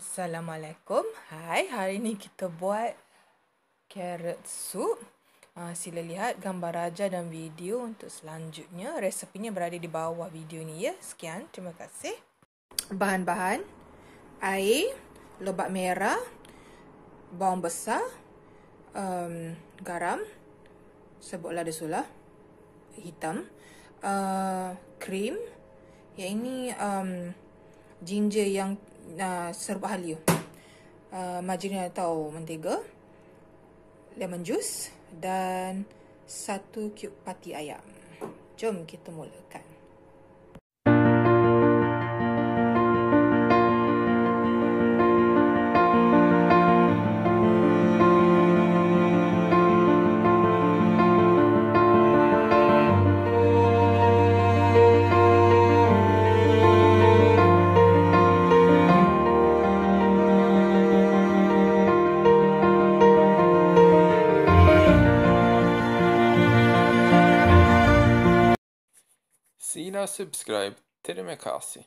Assalamualaikum. Hai, hari ni kita buat carrot soup. Uh, sila lihat gambar raja dan video untuk selanjutnya. Resepinya berada di bawah video ni ya. Sekian, terima kasih. Bahan-bahan. Air, lobak merah, bawang besar, um, garam, sebutlah ada sulah, hitam, uh, krim. Yang ini um, ginger yang uh, serba halio. Uh, margarine atau mentega, lemon juice dan satu cube pati ayam. Jom kita mulakan. Sina subscribe. till kasih.